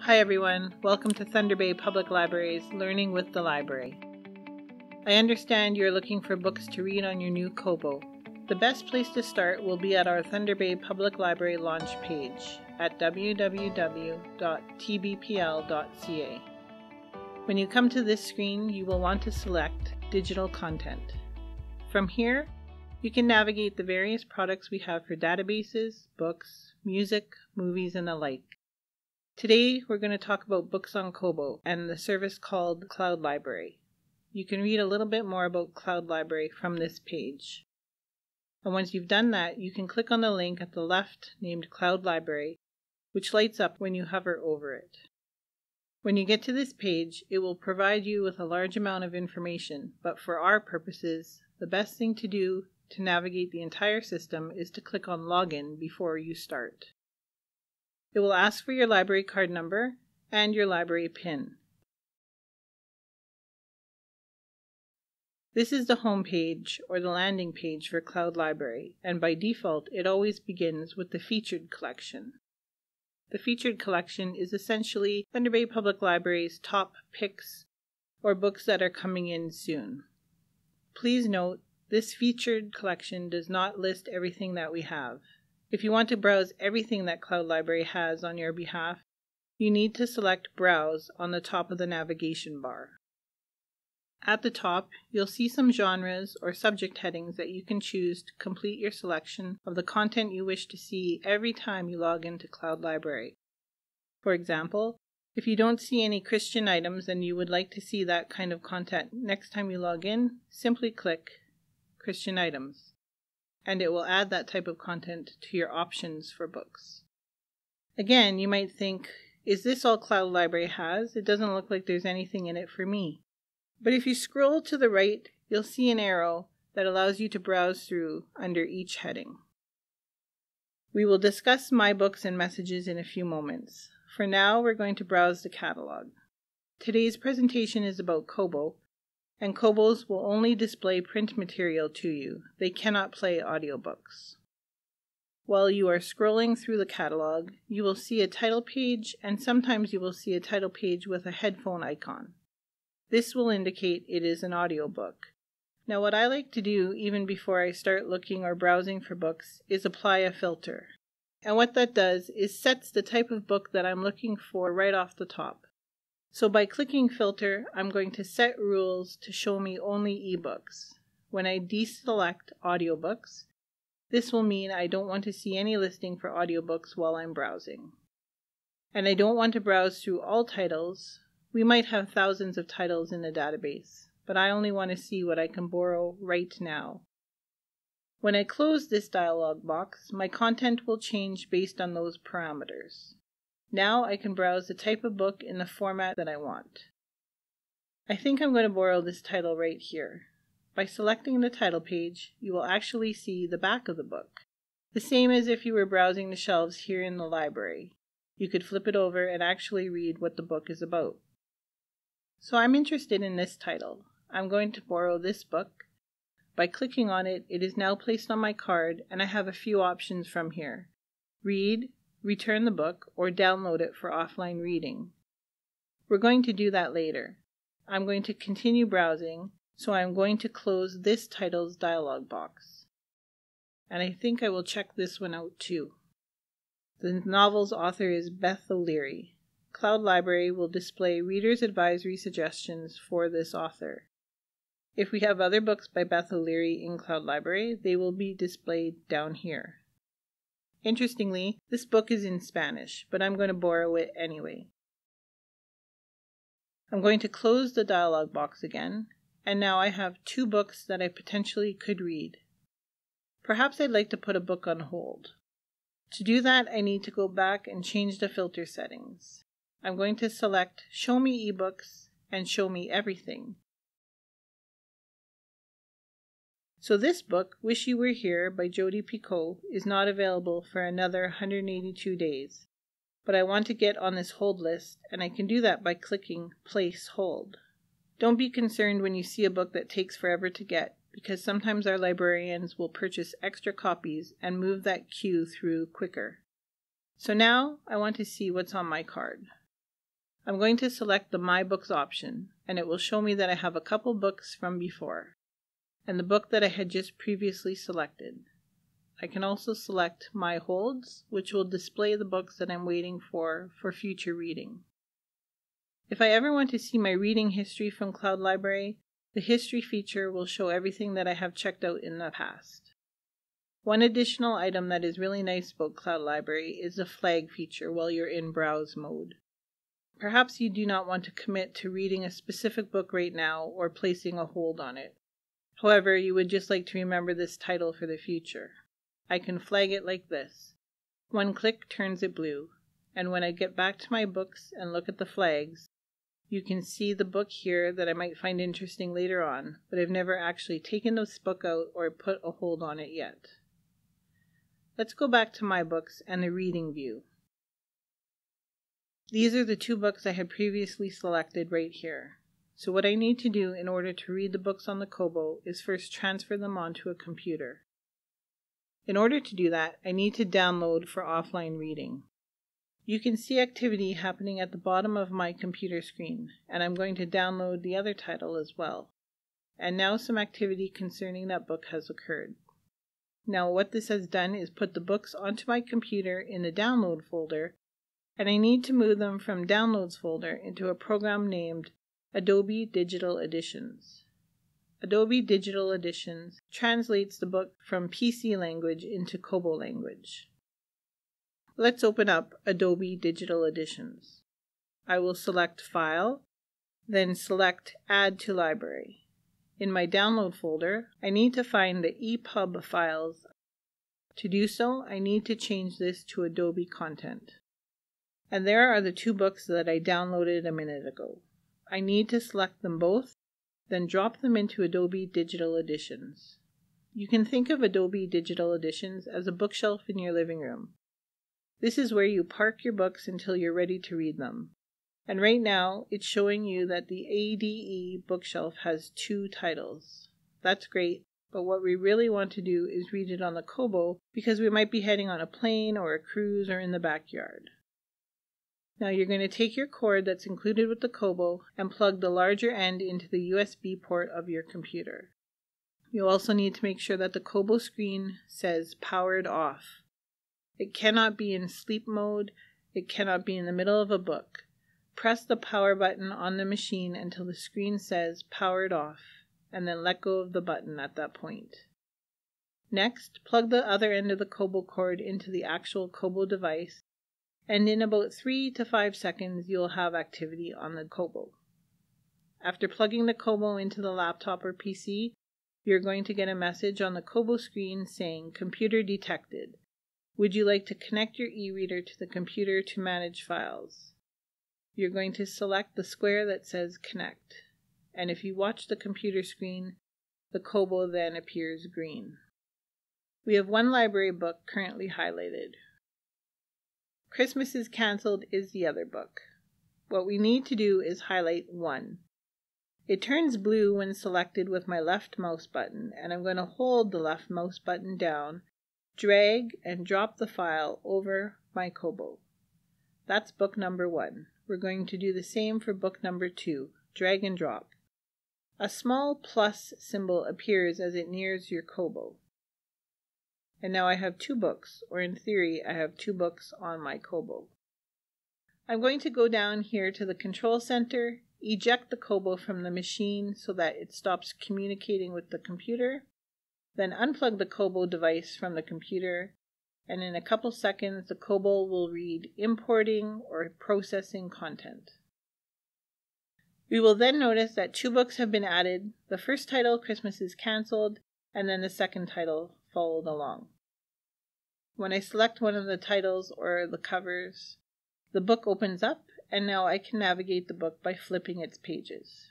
Hi everyone, welcome to Thunder Bay Public Library's Learning with the Library. I understand you're looking for books to read on your new Kobo. The best place to start will be at our Thunder Bay Public Library launch page at www.tbpl.ca. When you come to this screen, you will want to select Digital Content. From here, you can navigate the various products we have for databases, books, music, movies, and the like. Today, we're going to talk about books on Kobo and the service called Cloud Library. You can read a little bit more about Cloud Library from this page. And once you've done that, you can click on the link at the left named Cloud Library, which lights up when you hover over it. When you get to this page, it will provide you with a large amount of information, but for our purposes, the best thing to do to navigate the entire system is to click on Login before you start. It will ask for your library card number and your library PIN. This is the home page or the landing page for Cloud Library, and by default it always begins with the featured collection. The featured collection is essentially Thunder Bay Public Library's top picks or books that are coming in soon. Please note, this featured collection does not list everything that we have. If you want to browse everything that Cloud Library has on your behalf, you need to select Browse on the top of the navigation bar. At the top, you'll see some genres or subject headings that you can choose to complete your selection of the content you wish to see every time you log into Cloud Library. For example, if you don't see any Christian items and you would like to see that kind of content next time you log in, simply click Christian items and it will add that type of content to your options for books. Again, you might think, is this all Cloud Library has? It doesn't look like there's anything in it for me. But if you scroll to the right, you'll see an arrow that allows you to browse through under each heading. We will discuss my books and messages in a few moments. For now, we're going to browse the catalog. Today's presentation is about Kobo, and Kobos will only display print material to you. They cannot play audiobooks. While you are scrolling through the catalog, you will see a title page and sometimes you will see a title page with a headphone icon. This will indicate it is an audiobook. Now what I like to do even before I start looking or browsing for books is apply a filter. And what that does is sets the type of book that I'm looking for right off the top. So by clicking filter, I'm going to set rules to show me only ebooks. When I deselect audiobooks, this will mean I don't want to see any listing for audiobooks while I'm browsing. And I don't want to browse through all titles. We might have thousands of titles in the database, but I only want to see what I can borrow right now. When I close this dialog box, my content will change based on those parameters. Now I can browse the type of book in the format that I want. I think I'm going to borrow this title right here. By selecting the title page, you will actually see the back of the book. The same as if you were browsing the shelves here in the library. You could flip it over and actually read what the book is about. So I'm interested in this title. I'm going to borrow this book. By clicking on it, it is now placed on my card and I have a few options from here. Read, return the book, or download it for offline reading. We're going to do that later. I'm going to continue browsing, so I'm going to close this title's dialog box. And I think I will check this one out too. The novel's author is Beth O'Leary. Cloud Library will display reader's advisory suggestions for this author. If we have other books by Beth O'Leary in Cloud Library, they will be displayed down here. Interestingly, this book is in Spanish, but I'm going to borrow it anyway. I'm going to close the dialog box again, and now I have two books that I potentially could read. Perhaps I'd like to put a book on hold. To do that, I need to go back and change the filter settings. I'm going to select Show Me eBooks and Show Me Everything So this book, Wish You Were Here by Jodi Picoult, is not available for another 182 days. But I want to get on this hold list, and I can do that by clicking Place Hold. Don't be concerned when you see a book that takes forever to get, because sometimes our librarians will purchase extra copies and move that queue through quicker. So now I want to see what's on my card. I'm going to select the My Books option, and it will show me that I have a couple books from before, and the book that I had just previously selected. I can also select My Holds, which will display the books that I'm waiting for for future reading. If I ever want to see my reading history from Cloud Library, the History feature will show everything that I have checked out in the past. One additional item that is really nice about Cloud Library is the flag feature while you're in browse mode. Perhaps you do not want to commit to reading a specific book right now or placing a hold on it. However, you would just like to remember this title for the future. I can flag it like this. One click turns it blue, and when I get back to my books and look at the flags, you can see the book here that I might find interesting later on, but I've never actually taken this book out or put a hold on it yet. Let's go back to my books and the reading view. These are the two books I had previously selected right here. So what I need to do in order to read the books on the Kobo is first transfer them onto a computer. In order to do that, I need to download for offline reading. You can see activity happening at the bottom of my computer screen, and I'm going to download the other title as well. And now some activity concerning that book has occurred. Now what this has done is put the books onto my computer in the download folder and I need to move them from Downloads folder into a program named Adobe Digital Editions. Adobe Digital Editions translates the book from PC language into Kobo language. Let's open up Adobe Digital Editions. I will select File, then select Add to Library. In my download folder, I need to find the EPUB files. To do so, I need to change this to Adobe Content. And there are the two books that I downloaded a minute ago. I need to select them both, then drop them into Adobe Digital Editions. You can think of Adobe Digital Editions as a bookshelf in your living room. This is where you park your books until you're ready to read them. And right now, it's showing you that the ADE bookshelf has two titles. That's great, but what we really want to do is read it on the Kobo because we might be heading on a plane or a cruise or in the backyard. Now you're going to take your cord that's included with the Kobo and plug the larger end into the USB port of your computer. You'll also need to make sure that the Kobo screen says powered off. It cannot be in sleep mode, it cannot be in the middle of a book. Press the power button on the machine until the screen says powered off, and then let go of the button at that point. Next, plug the other end of the Kobo cord into the actual Kobo device and in about 3 to 5 seconds you'll have activity on the Kobo. After plugging the Kobo into the laptop or PC, you're going to get a message on the Kobo screen saying Computer detected. Would you like to connect your e-reader to the computer to manage files? You're going to select the square that says Connect, and if you watch the computer screen, the Kobo then appears green. We have one library book currently highlighted. Christmas is Cancelled is the other book. What we need to do is highlight 1. It turns blue when selected with my left mouse button, and I'm going to hold the left mouse button down, drag and drop the file over my Kobo. That's book number 1. We're going to do the same for book number 2, drag and drop. A small plus symbol appears as it nears your Kobo. And now I have two books, or in theory, I have two books on my Kobo. I'm going to go down here to the control center, eject the Kobo from the machine so that it stops communicating with the computer, then unplug the Kobo device from the computer, and in a couple seconds the Kobo will read importing or processing content. We will then notice that two books have been added. The first title, Christmas is Cancelled, and then the second title, followed along. When I select one of the titles or the covers, the book opens up and now I can navigate the book by flipping its pages.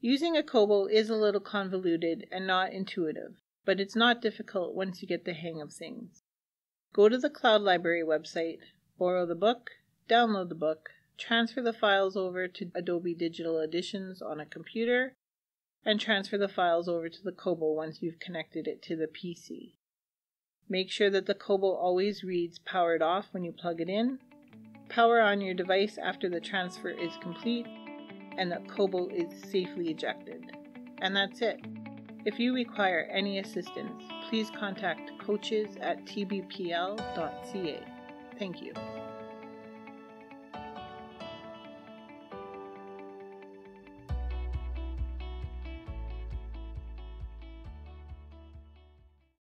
Using a Kobo is a little convoluted and not intuitive, but it's not difficult once you get the hang of things. Go to the Cloud Library website, borrow the book, download the book, transfer the files over to Adobe Digital Editions on a computer, and transfer the files over to the Kobo once you've connected it to the PC. Make sure that the Kobo always reads powered off when you plug it in, power on your device after the transfer is complete, and that Kobo is safely ejected. And that's it. If you require any assistance, please contact coaches at tbpl.ca. Thank you.